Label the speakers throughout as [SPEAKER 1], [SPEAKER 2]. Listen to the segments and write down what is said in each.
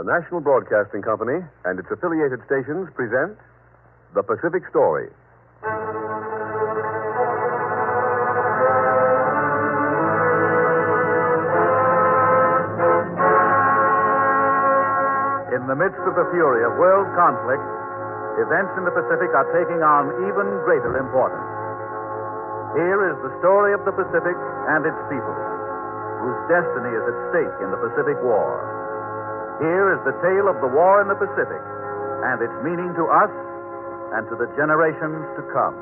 [SPEAKER 1] The National Broadcasting Company and its affiliated stations present The Pacific Story.
[SPEAKER 2] In the midst of the fury of world conflict, events in the Pacific are taking on even greater importance. Here is the story of the Pacific and its people, whose destiny is at stake in the Pacific War. Here is the tale of the war in the Pacific and its meaning to us and to the generations to come.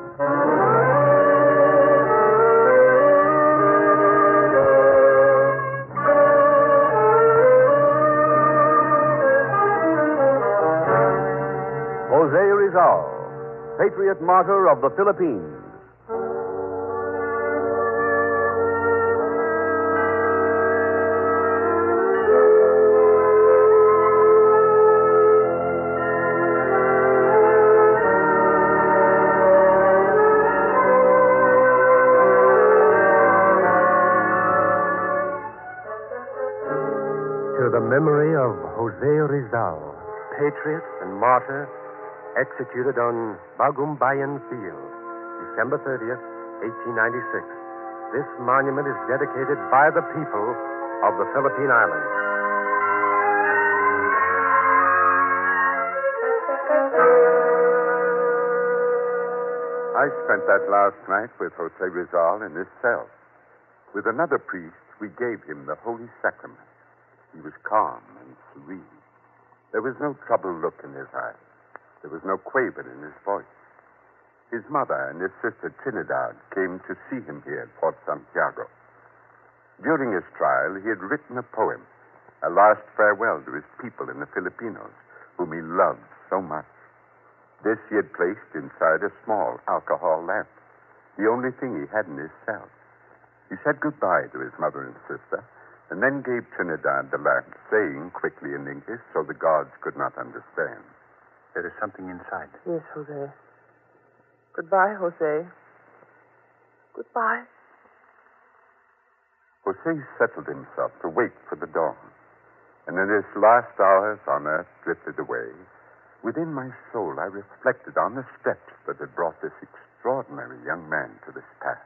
[SPEAKER 1] Jose Rizal, patriot martyr of the Philippines.
[SPEAKER 3] Jose Rizal, patriot and martyr, executed on Bagumbayan Field, December 30th, 1896. This monument is dedicated by the people of the Philippine Islands.
[SPEAKER 4] I spent that last night with Jose Rizal in this cell. With another priest, we gave him the Holy Sacrament. He was calm serene. There was no troubled look in his eyes. There was no quaver in his voice. His mother and his sister Trinidad came to see him here at Fort Santiago. During his trial, he had written a poem, a last farewell to his people in the Filipinos, whom he loved so much. This he had placed inside a small alcohol lamp, the only thing he had in his cell. He said goodbye to his mother and sister, and then gave Trinidad the lamp, saying quickly in English so the guards could not understand.
[SPEAKER 3] There is something inside.
[SPEAKER 5] Yes, Jose. Goodbye, Jose. Goodbye.
[SPEAKER 4] Jose settled himself to wait for the dawn, and in his last hours on earth drifted away. Within my soul, I reflected on the steps that had brought this extraordinary young man to this path.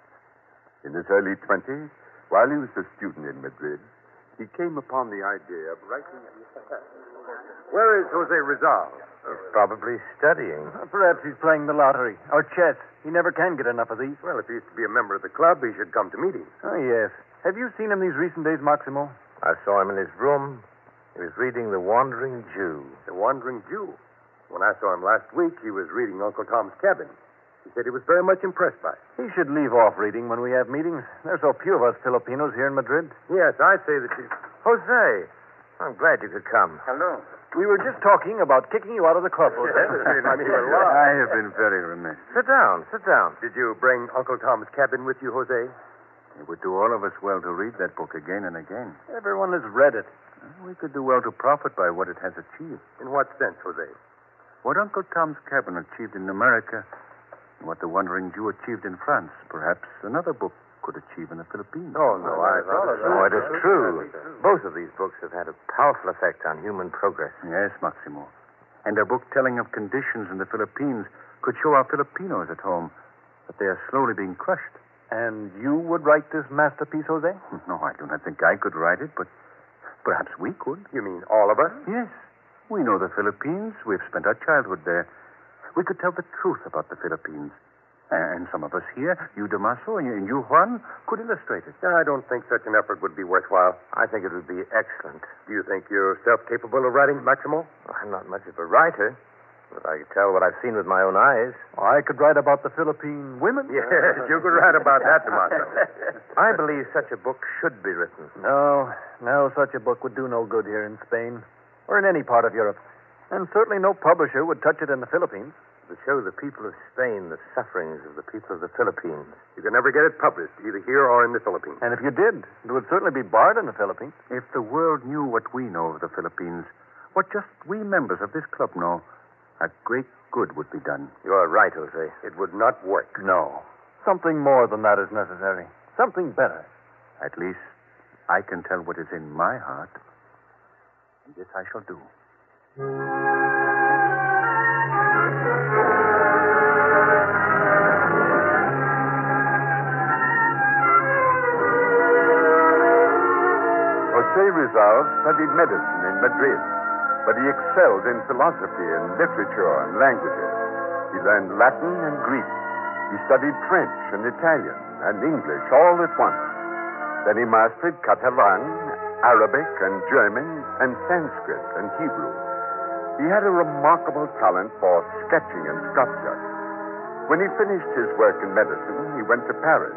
[SPEAKER 4] In his early twenties, while he was a student in Madrid, he came upon the idea of writing.
[SPEAKER 3] Where is Jose Rizal? He's probably studying.
[SPEAKER 2] Uh, perhaps he's playing the lottery or chess. He never can get enough of these.
[SPEAKER 3] Well, if he used to be a member of the club, he should come to meetings.
[SPEAKER 2] Oh, yes. Have you seen him these recent days, Maximo?
[SPEAKER 3] I saw him in his room. He was reading The Wandering Jew. The Wandering Jew? When I saw him last week, he was reading Uncle Tom's Cabin. He said he was very much impressed by it.
[SPEAKER 2] He should leave off reading when we have meetings. There's so few of us Filipinos here in Madrid.
[SPEAKER 3] Yes, I'd say that he. Jose, I'm glad you could come.
[SPEAKER 4] Hello.
[SPEAKER 2] We were just talking about kicking you out of the club, Jose.
[SPEAKER 4] I have been very remiss.
[SPEAKER 3] Sit down, sit down. Did you bring Uncle Tom's Cabin with you, Jose?
[SPEAKER 4] It would do all of us well to read that book again and again.
[SPEAKER 2] Everyone has read it.
[SPEAKER 4] We could do well to profit by what it has achieved.
[SPEAKER 3] In what sense, Jose?
[SPEAKER 4] What Uncle Tom's Cabin achieved in America, and what the Wandering Jew achieved in France, perhaps another book could achieve in the Philippines.
[SPEAKER 3] Oh, no, I thought it. No, it is true. Both of these books have had a powerful effect on human progress.
[SPEAKER 4] Yes, Maximo. And a book telling of conditions in the Philippines could show our Filipinos at home that they are slowly being crushed.
[SPEAKER 2] And you would write this masterpiece, Jose?
[SPEAKER 4] No, I do not think I could write it, but perhaps we could.
[SPEAKER 3] You mean all of us?
[SPEAKER 4] Yes. We know the Philippines. We've spent our childhood there. We could tell the truth about the Philippines. And some of us here, you, Damaso, and you, Juan, could illustrate it.
[SPEAKER 3] I don't think such an effort would be worthwhile. I think it would be excellent. Do you think you're self-capable of writing, Maximo? I'm not much of a writer, but I could tell what I've seen with my own eyes.
[SPEAKER 2] I could write about the Philippine women.
[SPEAKER 3] Yes, you could write about that, Damaso. I believe such a book should be written.
[SPEAKER 2] No, no, such a book would do no good here in Spain or in any part of Europe. And certainly no publisher would touch it in the Philippines.
[SPEAKER 3] To show the people of Spain the sufferings of the people of the Philippines. You can never get it published, either here or in the Philippines.
[SPEAKER 2] And if you did, it would certainly be barred in the Philippines.
[SPEAKER 4] If the world knew what we know of the Philippines, what just we members of this club know, a great good would be done.
[SPEAKER 3] You're right, Jose. It would not work.
[SPEAKER 2] No. Something more than that is necessary. Something better.
[SPEAKER 4] At least I can tell what is in my heart. And this I shall do. Jose Rizal studied medicine in Madrid, but he excelled in philosophy and literature and languages. He learned Latin and Greek. He studied French and Italian and English all at once. Then he mastered Catalan, Arabic and German and Sanskrit and Hebrew. He had a remarkable talent for sketching and sculpture. When he finished his work in medicine, he went to Paris,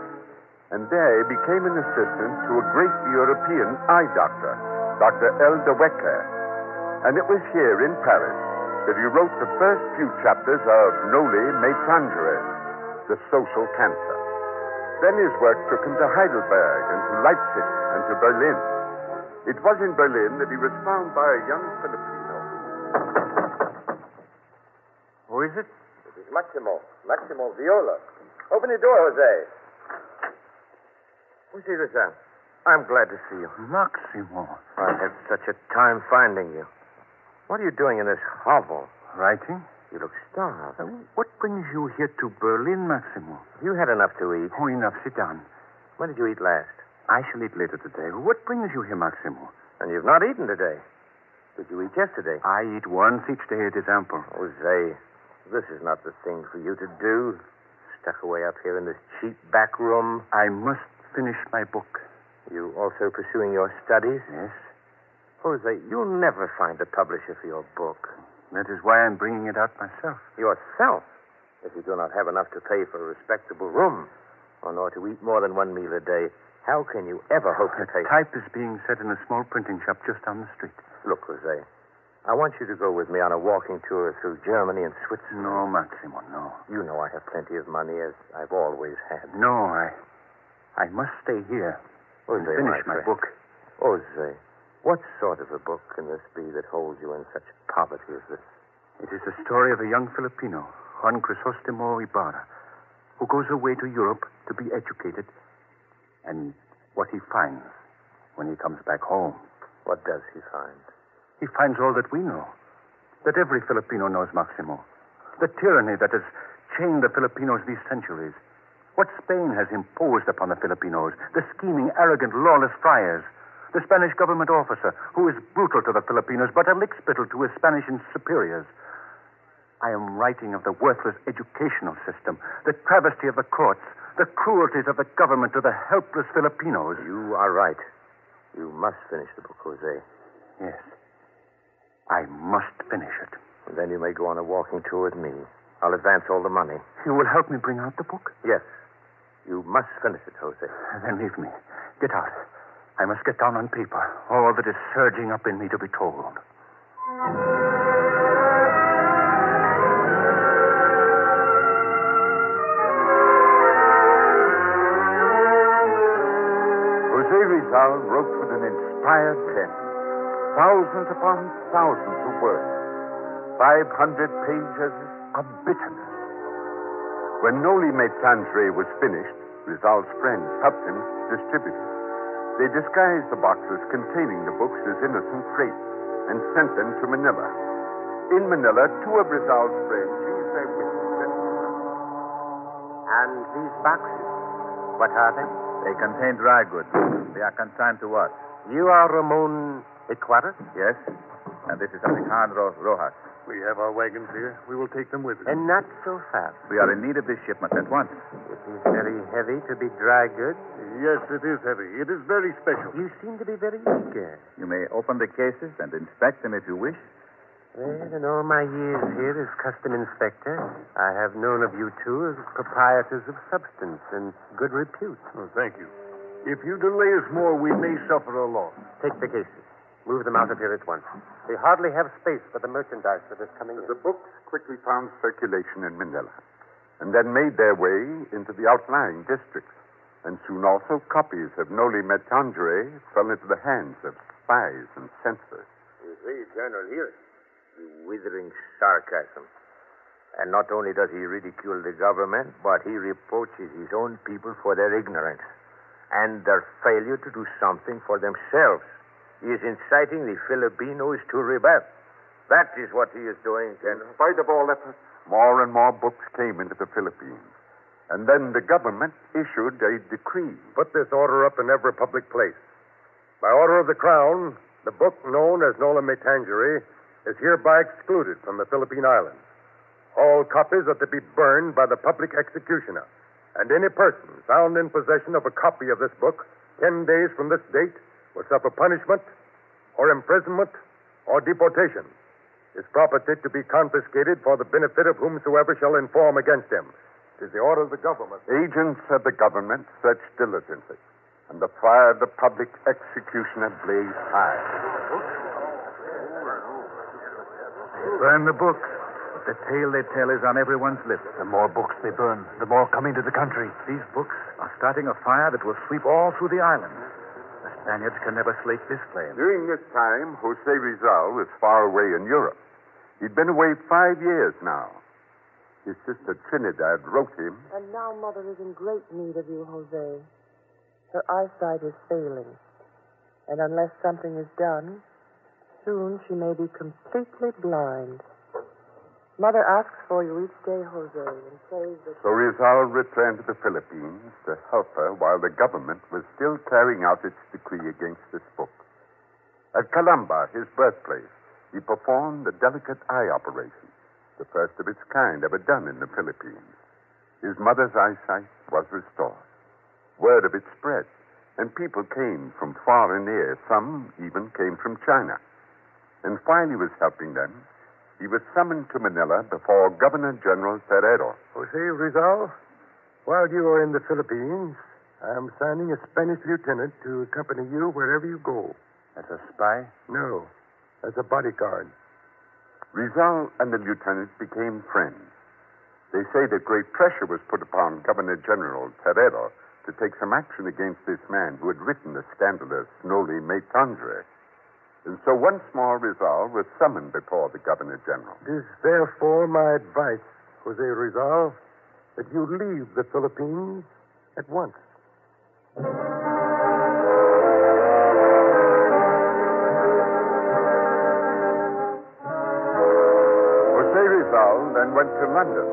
[SPEAKER 4] and there he became an assistant to a great European eye doctor, Dr. L. de Wecker. And it was here in Paris that he wrote the first few chapters of Noli Me Tangere, The Social Cancer. Then his work took him to Heidelberg and to Leipzig and to Berlin. It was in Berlin that he was found by a young Filipino.
[SPEAKER 6] Who is it?
[SPEAKER 7] It is Maximo. Maximo Viola. Open the door, Jose. Jose Rizal. I'm glad to see you.
[SPEAKER 6] Maximo.
[SPEAKER 7] I've had such a time finding you. What are you doing in this hovel?
[SPEAKER 6] Writing?
[SPEAKER 7] You look starved.
[SPEAKER 6] Uh, what brings you here to Berlin, Maximo?
[SPEAKER 7] Have you had enough to eat?
[SPEAKER 6] Oh, enough. Sit down.
[SPEAKER 7] When did you eat last?
[SPEAKER 6] I shall eat later today. What brings you here, Maximo?
[SPEAKER 7] And you've not eaten today. Did you eat yesterday?
[SPEAKER 6] I eat once each day. It is ample.
[SPEAKER 7] Jose, this is not the thing for you to do. Stuck away up here in this cheap back room.
[SPEAKER 6] I must finish my book.
[SPEAKER 7] You also pursuing your studies?
[SPEAKER 6] Yes.
[SPEAKER 7] Oh, Jose, you'll never find a publisher for your book.
[SPEAKER 6] That is why I'm bringing it out myself.
[SPEAKER 7] Yourself, if you do not have enough to pay for a respectable room, or nor to eat more than one meal a day, how can you ever hope to take...
[SPEAKER 6] type is being set in a small printing shop just down the street.
[SPEAKER 7] Look, Jose, I want you to go with me on a walking tour through Germany and Switzerland.
[SPEAKER 6] No, Maximo, no.
[SPEAKER 7] You know I have plenty of money, as I've always had.
[SPEAKER 6] No, I. I must stay here and finish my
[SPEAKER 7] friend.
[SPEAKER 6] book.
[SPEAKER 7] Jose, what sort of a book can this be that holds you in such poverty as this?
[SPEAKER 6] It is the story of a young Filipino, Juan Crisostomo Ibarra, who goes away to Europe to be educated, and what he finds when he comes back home.
[SPEAKER 7] What does he find?
[SPEAKER 6] He finds all that we know, that every Filipino knows, Maximo. The tyranny that has chained the Filipinos these centuries. What Spain has imposed upon the Filipinos, the scheming, arrogant, lawless friars, the Spanish government officer who is brutal to the Filipinos but a lickspittle to his Spanish superiors. I am writing of the worthless educational system, the travesty of the courts, the cruelties of the government to the helpless Filipinos.
[SPEAKER 7] You are right. You must finish the book, Jose.
[SPEAKER 6] Yes. I must finish it.
[SPEAKER 7] And then you may go on a walking tour with me. I'll advance all the money.
[SPEAKER 6] You will help me bring out the book?
[SPEAKER 7] Yes. You must finish it, Jose.
[SPEAKER 6] Then leave me. Get out. I must get down on paper all that is surging up in me to be told.
[SPEAKER 4] Rizal wrote with an inspired pen. Thousands upon thousands of words. 500 pages of bitterness. When Noli Me Tangere was finished, Rizal's friends helped him distribute it. They disguised the boxes containing the books as innocent freight and sent them to Manila. In Manila, two of Rizal's friends used their wits And
[SPEAKER 6] these boxes, what are they?
[SPEAKER 8] They contain dry goods. They are consigned to us.
[SPEAKER 6] You are Ramon Ecuador?
[SPEAKER 8] Yes? And this is Alejandro Rojas.
[SPEAKER 6] We have our wagons here. We will take them with us. And not so fast.
[SPEAKER 8] We are in need of this shipment at once.
[SPEAKER 6] It is very heavy to be dry goods.
[SPEAKER 2] Yes, it is heavy. It is very special.
[SPEAKER 6] You seem to be very eager.
[SPEAKER 8] You may open the cases and inspect them if you wish.
[SPEAKER 6] Well, in all my years here as custom inspector, I have known of you two as proprietors of substance and good repute.
[SPEAKER 2] Oh, thank you. If you delay us more, we may suffer a loss.
[SPEAKER 6] Take the cases. Move them out of here at once. We hardly have space for the merchandise that is coming in.
[SPEAKER 4] The books quickly found circulation in Manila and then made their way into the outlying districts. And soon also copies of Noli Me Tangere fell into the hands of spies and censors.
[SPEAKER 7] You see, General, here. The withering sarcasm. And not only does he ridicule the government, but he reproaches his own people for their ignorance and their failure to do something for themselves. He is inciting the Filipinos to rebel. That is what he is doing,
[SPEAKER 4] In spite of all efforts, more and more books came into the Philippines. And then the government issued a decree.
[SPEAKER 9] Put this order up in every public place. By order of the Crown, the book known as Noli Me Tangere is hereby excluded from the Philippine Islands. All copies are to be burned by the public executioner, and any person found in possession of a copy of this book ten days from this date will suffer punishment or imprisonment or deportation. His property to be confiscated for the benefit of whomsoever shall inform against him. It is the order of the government.
[SPEAKER 4] Agents of the government searched diligently, and the fire of the public executioner blazed high.
[SPEAKER 8] Burn the books. But the tale they tell is on everyone's lips.
[SPEAKER 9] The more books they burn, the more come into the country.
[SPEAKER 8] These books are starting a fire that will sweep all through the island. The Spaniards can never slake this flame.
[SPEAKER 4] During this time, Jose Rizal was far away in Europe. He'd been away five years now. His sister Trinidad wrote him
[SPEAKER 5] And now Mother is in great need of you, Jose. Her eyesight is failing. And unless something is done, soon she may be completely blind. Mother asks for you each day, Jose, and says that.
[SPEAKER 4] So Rizal returned to the Philippines to help her while the government was still carrying out its decree against this book. At Calamba, his birthplace, he performed a delicate eye operation, the first of its kind ever done in the Philippines. His mother's eyesight was restored. Word of it spread, and people came from far and near. Some even came from China. And while he was helping them, he was summoned to Manila before Governor General Terrero.
[SPEAKER 9] Jose Rizal, while you are in the Philippines, I am signing a Spanish lieutenant to accompany you wherever you go.
[SPEAKER 8] As a spy?
[SPEAKER 9] No, as a bodyguard.
[SPEAKER 4] Rizal and the lieutenant became friends. They say that great pressure was put upon Governor General Terrero to take some action against this man who had written the scandalous Noli Me Tangere. And so once more Rizal was summoned before the Governor General.
[SPEAKER 9] It is therefore my advice, Jose Rizal, that you leave the Philippines at once.
[SPEAKER 4] Jose Rizal then went to London.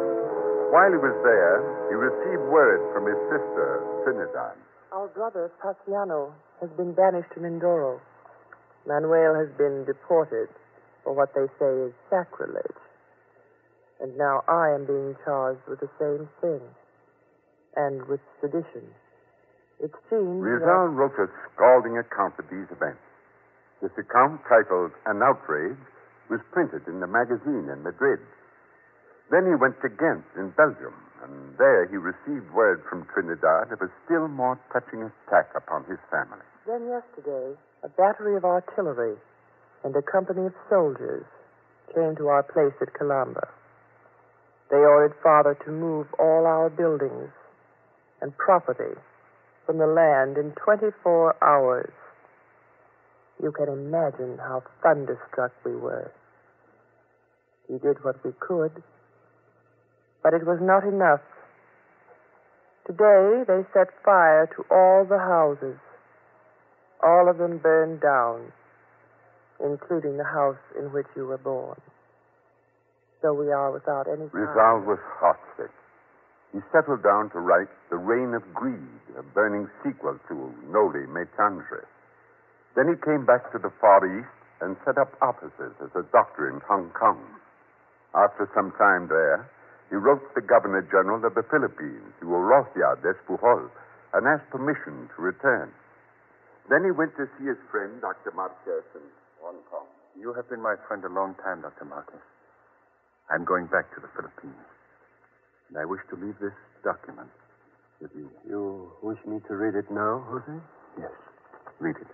[SPEAKER 4] While he was there, he received word from his sister, Trinidad.
[SPEAKER 5] Our brother, Paciano, has been banished to Mindoro. Manuel has been deported for what they say is sacrilege. And now I am being charged with the same thing. And with sedition. It seems
[SPEAKER 4] Rizal wrote a scalding account of these events. This account, titled An Outrage, was printed in the magazine in Madrid. Then he went to Ghent in Belgium, and there he received word from Trinidad of a still more touching attack upon his family.
[SPEAKER 5] then yesterday a battery of artillery and a company of soldiers came to our place at Calamba. They ordered Father to move all our buildings and property from the land in 24 hours. You can imagine how thunderstruck we were. We did what we could, but it was not enough. Today they set fire to all the houses. All of them burned down, including the house in which you were born. So we are without any.
[SPEAKER 4] Rizal was heartsick. He settled down to write The Reign of Greed, a burning sequel to Noli Me Tangere. Then he came back to the Far East and set up offices as a doctor in Hong Kong. After some time there, he wrote to the Governor General of the Philippines, Eulogio Despujol, and asked permission to return. Then he went to see his friend, Dr. Marquez, in Hong Kong.
[SPEAKER 6] You have been my friend a long time, Dr. Marquez. I'm going back to the Philippines. And I wish to leave this document with you.
[SPEAKER 9] You wish me to read it now, Jose?
[SPEAKER 6] Yes. Read it.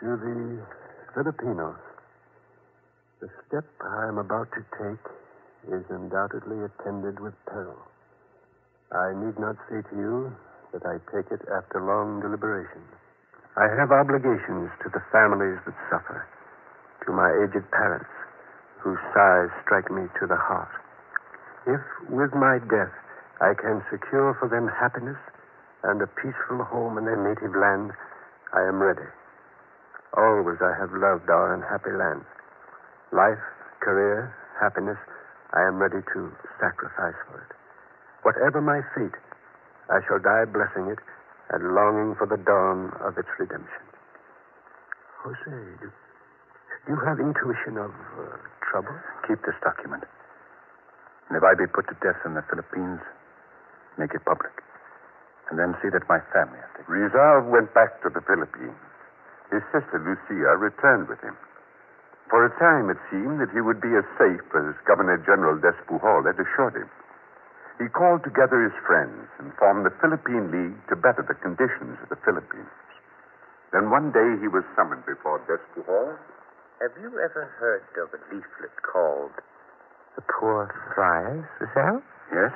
[SPEAKER 9] To the Filipinos. The step I am about to take is undoubtedly attended with peril. I need not say to you that I take it after long deliberation. I have obligations to the families that suffer, to my aged parents, whose sighs strike me to the heart. If, with my death, I can secure for them happiness and a peaceful home in their native land, I am ready. Always I have loved our unhappy land. Life, career, happiness, I am ready to sacrifice for it. Whatever my fate, I shall die blessing it and longing for the dawn of its redemption. Jose, do, do you have intuition of uh, trouble?
[SPEAKER 6] Keep this document. And if I be put to death in the Philippines, make it public. And then see that my family are taken.
[SPEAKER 4] Rizal went back to the Philippines. His sister Lucia returned with him. For a time, it seemed that he would be as safe as Governor General Despujol had assured him. He called together his friends and formed the Philippine League to better the conditions of the Philippines. Then one day he was summoned before Despujol.
[SPEAKER 7] Have you ever heard of a leaflet called
[SPEAKER 9] The Poor Friars, Giselle?
[SPEAKER 6] Yes,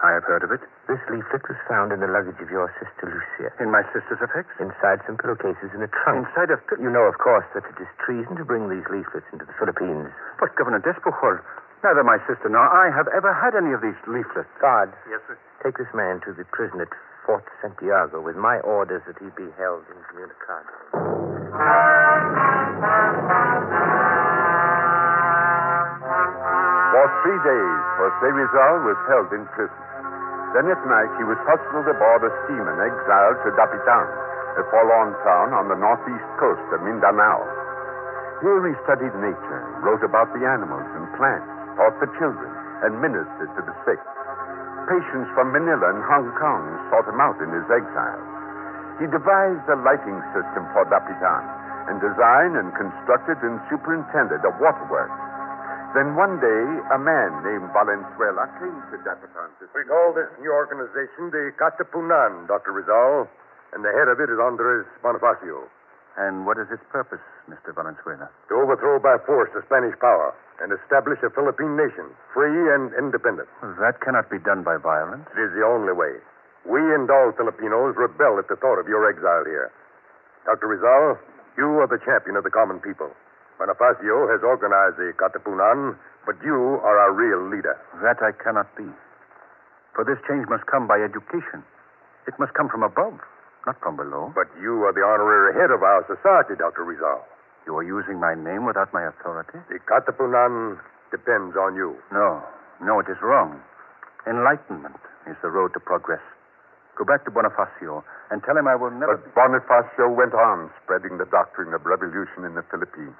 [SPEAKER 6] I have heard of it.
[SPEAKER 7] This leaflet was found in the luggage of your sister Lucia.
[SPEAKER 6] In my sister's effects?
[SPEAKER 7] Inside some pillowcases in a trunk.
[SPEAKER 6] Inside of.
[SPEAKER 7] You know, of course, that it is treason to bring these leaflets into the Philippines.
[SPEAKER 6] But, Governor Despujol, neither my sister nor I have ever had any of these leaflets.
[SPEAKER 7] Guard,
[SPEAKER 6] Yes, sir.
[SPEAKER 7] take this man to the prison at Fort Santiago with my orders that he be held incommunicado.
[SPEAKER 4] For three days, Jose Rizal was held in prison. Then at night, he was hustled aboard a steamer and exiled to Dapitan, a forlorn town on the northeast coast of Mindanao. Here he studied nature, wrote about the animals and plants, taught the children, and ministered to the sick. Patients from Manila and Hong Kong sought him out in his exile. He devised a lighting system for Dapitan and designed and constructed and superintended a waterworks. Then one day, a man named Valenzuela came to Dapitan to
[SPEAKER 3] We call this new organization the Katipunan, Dr. Rizal, and the head of it is Andres Bonifacio.
[SPEAKER 6] And what is its purpose, Mr. Valenzuela?
[SPEAKER 3] To overthrow by force the Spanish power and establish a Philippine nation, free and independent.
[SPEAKER 6] Well, that cannot be done by violence.
[SPEAKER 3] It is the only way. We and all Filipinos rebel at the thought of your exile here. Dr. Rizal, you are the champion of the common people. Bonifacio has organized the Katipunan, but you are our real leader.
[SPEAKER 6] That I cannot be. For this change must come by education. It must come from above, not from below.
[SPEAKER 3] But you are the honorary head of our society, Dr. Rizal.
[SPEAKER 6] You are using my name without my authority?
[SPEAKER 3] The Katipunan depends on you.
[SPEAKER 6] No, no, it is wrong. Enlightenment is the road to progress. Go back to Bonifacio and tell him I will never.
[SPEAKER 4] But Bonifacio went on spreading the doctrine of revolution in the Philippines.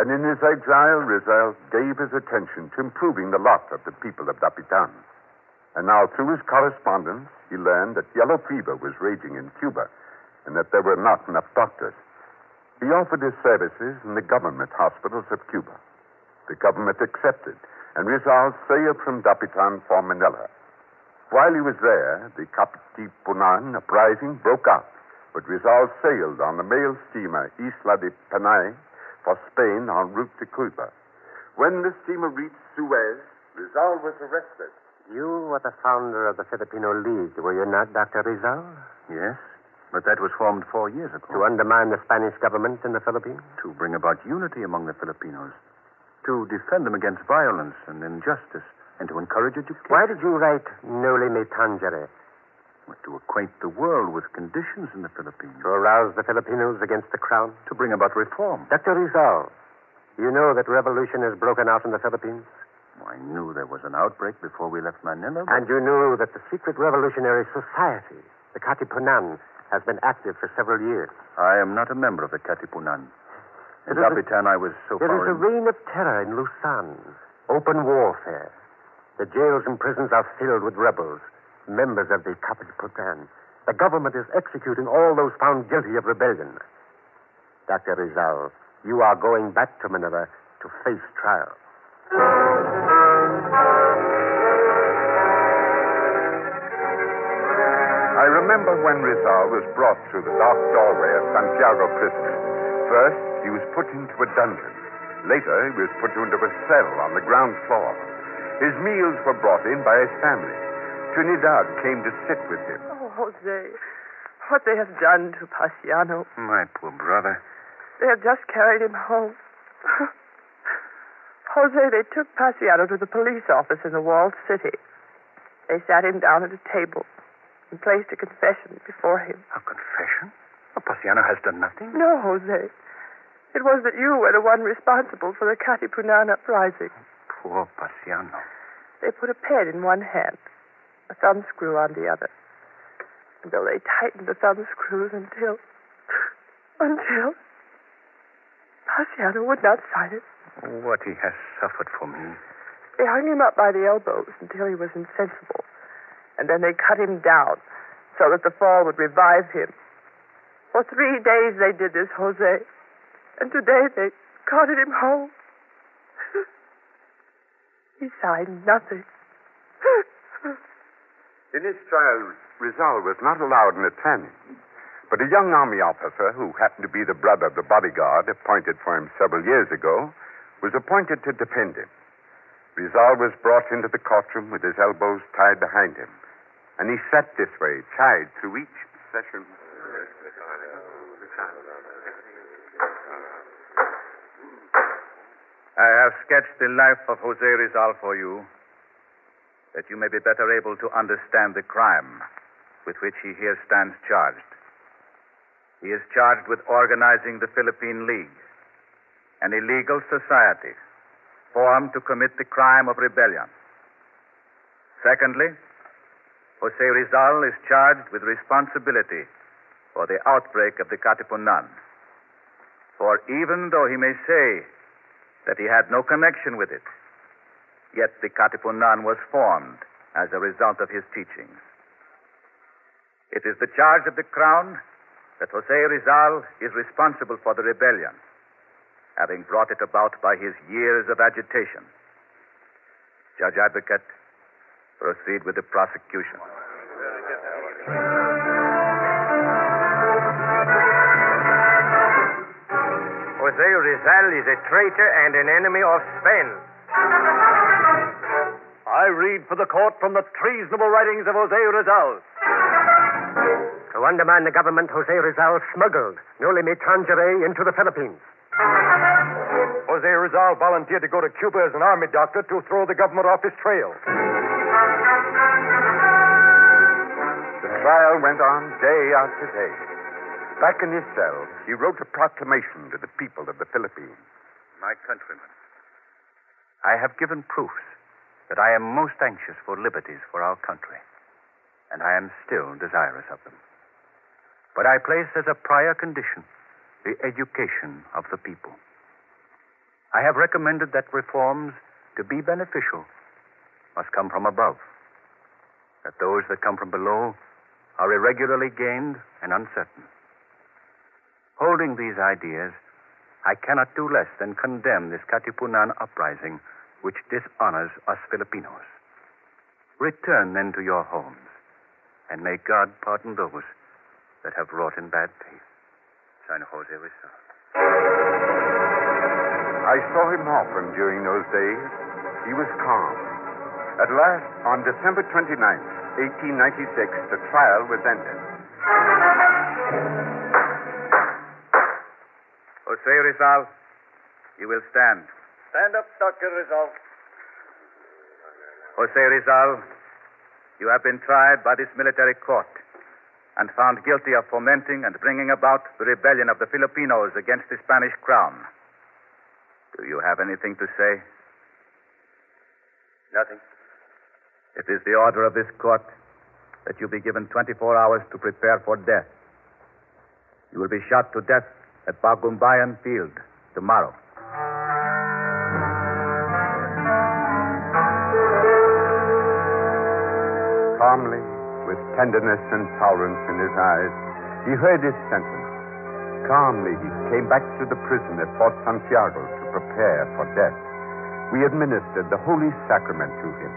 [SPEAKER 4] And in his exile, Rizal gave his attention to improving the lot of the people of Dapitan. And now, through his correspondence, he learned that yellow fever was raging in Cuba and that there were not enough doctors. He offered his services in the government hospitals of Cuba. The government accepted, and Rizal sailed from Dapitan for Manila. While he was there, the Katipunan uprising broke out, but Rizal sailed on the mail steamer Isla de Panay for Spain en route to Cuba. When the steamer reached Suez, Rizal was arrested.
[SPEAKER 9] You were the founder of the Filipino League, were you not, Dr. Rizal?
[SPEAKER 6] Yes, but that was formed four years ago.
[SPEAKER 9] To undermine the Spanish government in the Philippines?
[SPEAKER 6] To bring about unity among the Filipinos. To defend them against violence and injustice. And to encourage education.
[SPEAKER 9] Why did you write Noli Me Tangere?
[SPEAKER 6] To acquaint the world with conditions in the Philippines.
[SPEAKER 9] To arouse the Filipinos against the crown?
[SPEAKER 6] To bring about reform.
[SPEAKER 9] Dr. Rizal, you know that revolution has broken out in the Philippines?
[SPEAKER 6] Oh, I knew there was an outbreak before we left Manila.
[SPEAKER 9] And you knew that the secret revolutionary society, the Katipunan, has been active for several years.
[SPEAKER 6] I am not a member of the Katipunan. In
[SPEAKER 9] It is a-
[SPEAKER 6] Dapitan, I was so
[SPEAKER 9] There is a
[SPEAKER 6] in-
[SPEAKER 9] reign of terror in Luzon, open warfare. The jails and prisons are filled with rebels, members of the Katipunan. The government is executing all those found guilty of rebellion. Dr. Rizal, you are going back to Manila to face trial.
[SPEAKER 4] I remember when Rizal was brought through the dark doorway of Santiago prison. First, he was put into a dungeon. Later, he was put into a cell on the ground floor. His meals were brought in by his family. Trinidad came to sit with him.
[SPEAKER 5] Oh, Jose, what they have done to Paciano.
[SPEAKER 6] My poor brother.
[SPEAKER 5] They have just carried him home. Jose, they took Paciano to the police office in the walled city. They sat him down at a table and placed a confession before him.
[SPEAKER 6] A confession? Oh, Paciano has done nothing.
[SPEAKER 5] No, Jose. It was that you were the one responsible for the Katipunan uprising.
[SPEAKER 6] Poor Paciano.
[SPEAKER 5] They put a pen in one hand, a thumbscrew on the other. And they tightened the thumbscrews until. until. Paciano would not sign it.
[SPEAKER 6] What he has suffered for me.
[SPEAKER 5] They hung him up by the elbows until he was insensible. And then they cut him down so that the fall would revive him. For three days they did this, Jose. And today they carted him home. he signed nothing.
[SPEAKER 4] In his trial, Rizal was not allowed an attorney. But a young army officer, who happened to be the brother of the bodyguard appointed for him several years ago, was appointed to defend him. Rizal was brought into the courtroom with his elbows tied behind him, and he sat this way, tied through each session.
[SPEAKER 8] I have sketched the life of Jose Rizal for you, that you may be better able to understand the crime with which he here stands charged. He is charged with organizing the Philippine League, an illegal society formed to commit the crime of rebellion. Secondly, Jose Rizal is charged with responsibility for the outbreak of the Katipunan. For even though he may say that he had no connection with it, yet the Katipunan was formed as a result of his teachings. It is the charge of the Crown that Jose Rizal is responsible for the rebellion, having brought it about by his years of agitation. Judge Advocate, proceed with the prosecution.
[SPEAKER 7] Jose Rizal is a traitor and an enemy of Spain.
[SPEAKER 8] I read for the court from the treasonable writings of Jose Rizal.
[SPEAKER 9] To undermine the government, Jose Rizal smuggled Noli Me Tangere into the Philippines.
[SPEAKER 3] Jose Rizal volunteered to go to Cuba as an army doctor to throw the government off his trail.
[SPEAKER 4] The trial went on day after day. Back in his cell, he wrote a proclamation to the people of the Philippines.
[SPEAKER 6] My countrymen, I have given proofs that I am most anxious for liberties for our country, and I am still desirous of them. But I place as a prior condition the education of the people. I have recommended that reforms, to be beneficial, must come from above, that those that come from below are irregularly gained and uncertain. Holding these ideas, I cannot do less than condemn this Katipunan uprising which dishonors us Filipinos. Return then to your homes, and may God pardon those that have wrought in bad faith. San Jose Rizal.
[SPEAKER 4] I saw him often during those days. He was calm. At last, on December 29th, 1896, the trial was ended.
[SPEAKER 8] Jose Rizal, you will stand.
[SPEAKER 3] Stand up, Dr. Rizal.
[SPEAKER 8] Jose Rizal, you have been tried by this military court and found guilty of fomenting and bringing about the rebellion of the Filipinos against the Spanish crown. Do you have anything to say?
[SPEAKER 6] Nothing.
[SPEAKER 8] It is the order of this court that you be given 24 hours to prepare for death. You will be shot to death at Bagumbayan Field tomorrow.
[SPEAKER 4] Calmly, with tenderness and tolerance in his eyes, he heard his sentence. Calmly, he came back to the prison at Fort Santiago to prepare for death. We administered the Holy Sacrament to him,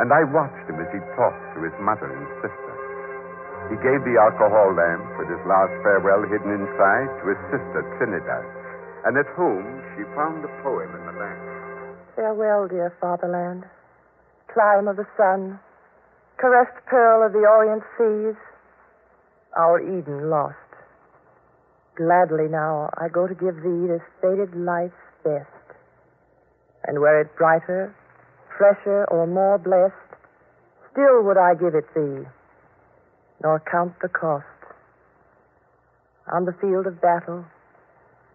[SPEAKER 4] and I watched him as he talked to his mother and sister. He gave the alcohol lamp with his last farewell hidden inside to his sister Trinidad, and at home she found the poem in the lamp.
[SPEAKER 5] Farewell, dear fatherland. Clime of the sun, caressed pearl of the Orient seas, our Eden lost. Gladly now I go to give thee this faded life's best. And were it brighter, fresher, or more blessed, still would I give it thee, nor count the cost. On the field of battle,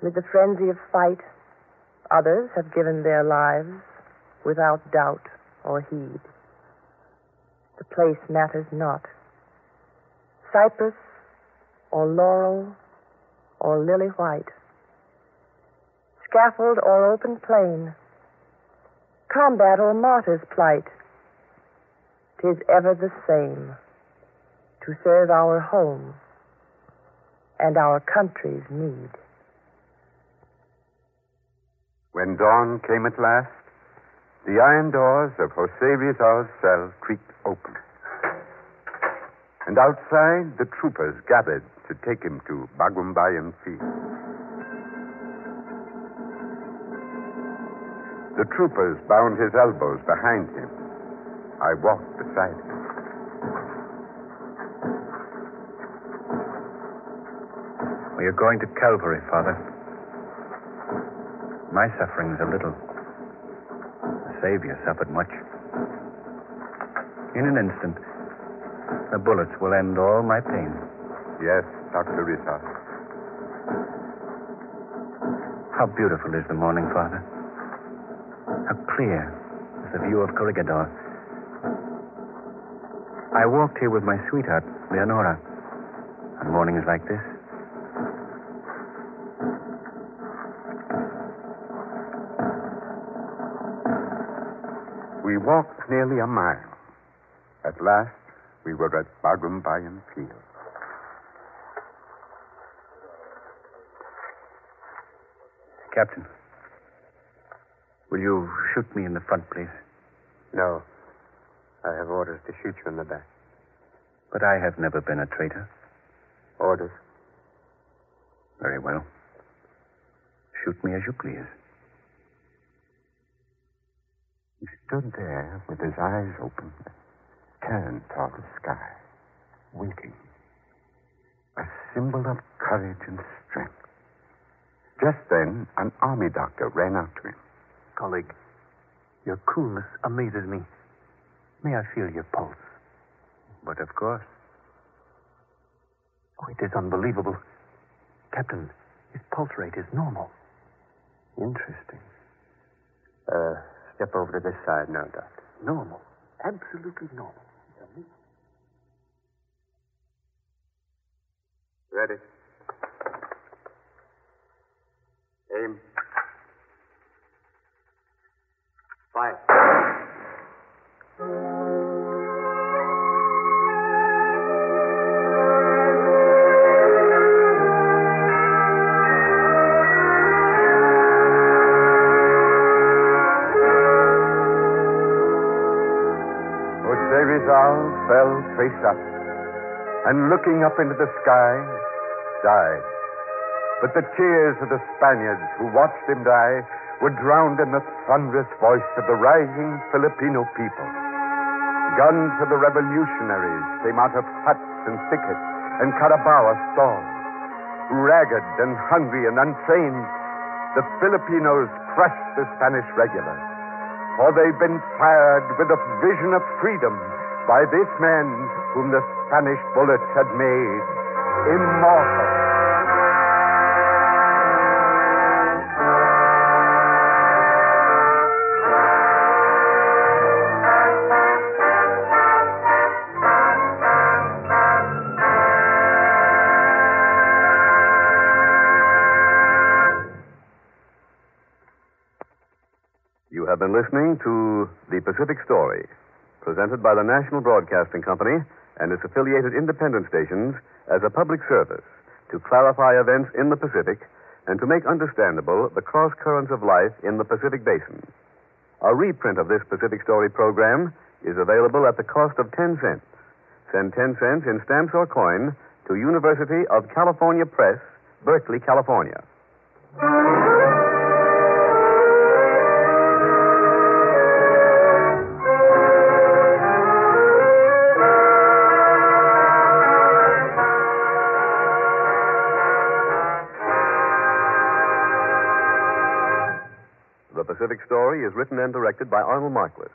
[SPEAKER 5] With the frenzy of fight, others have given their lives without doubt or heed. The place matters not. Cypress or laurel or lily white, scaffold or open plain, combat or martyr's plight, tis ever the same to serve our home and our country's need.
[SPEAKER 4] When dawn came at last, the iron doors of Jose Rizal's cell creaked open. And outside, the troopers gathered to take him to Bagumbayan Field. The troopers bound his elbows behind him. I walked beside him.
[SPEAKER 6] We are going to Calvary, Father. My sufferings are little. Savior suffered much. In an instant, the bullets will end all my pain.
[SPEAKER 4] Yes, Dr. Rizal.
[SPEAKER 6] How beautiful is the morning, Father. How clear is the view of Corregidor. I walked here with my sweetheart, Leonora, on mornings like this.
[SPEAKER 4] Walked nearly a mile. At last, we were at Bagumbayan Field.
[SPEAKER 6] Captain, will you shoot me in the front, please?
[SPEAKER 9] No. I have orders to shoot you in the back.
[SPEAKER 6] But I have never been a traitor.
[SPEAKER 9] Orders.
[SPEAKER 6] Very well. Shoot me as you please.
[SPEAKER 4] He stood there with his eyes open, turned toward the sky, waiting. A symbol of courage and strength. Just then, an army doctor ran out to him.
[SPEAKER 2] Colleague, your coolness amazes me. May I feel your pulse?
[SPEAKER 6] But of course.
[SPEAKER 2] Oh, it is unbelievable. Captain, his pulse rate is normal.
[SPEAKER 9] Interesting. Uh, step over to this side now, Doctor.
[SPEAKER 2] Normal. Absolutely normal.
[SPEAKER 9] Ready. Aim. Fire.
[SPEAKER 4] Fell face up, and looking up into the sky, died. But the cheers of the Spaniards who watched him die were drowned in the thunderous voice of the rising Filipino people. Guns of the revolutionaries came out of huts and thickets and Carabao stalls. Ragged and hungry and untrained, the Filipinos crushed the Spanish regulars. For they've been fired with a vision of freedom by this man whom the Spanish bullets had made immortal.
[SPEAKER 1] You have been listening to The Pacific Story, presented by the National Broadcasting Company and its affiliated independent stations as a public service to clarify events in the Pacific and to make understandable the cross currents of life in the Pacific Basin. A reprint of this Pacific Story program is available at the cost of 10 cents. Send 10 cents in stamps or coin to University of California Press, Berkeley, California. Pacific Story is written and directed by Arnold Marquis.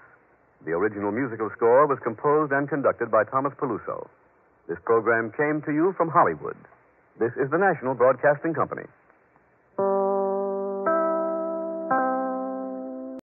[SPEAKER 1] The original musical score was composed and conducted by Thomas Peluso. This program came to you from Hollywood. This is the National Broadcasting Company.